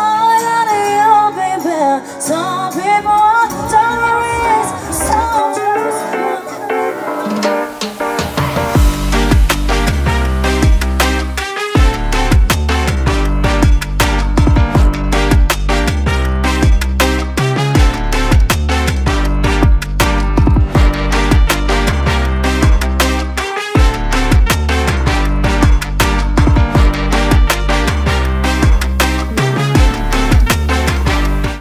Oh.